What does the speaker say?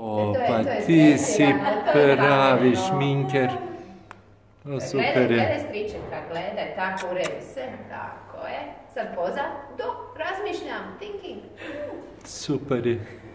O, e, pa ti si pravi šminker. O, super je. Gledaj stričeka, gledaj, tako uredi se, tako je. Sad poza, do, razmišljam, thinking. Super je.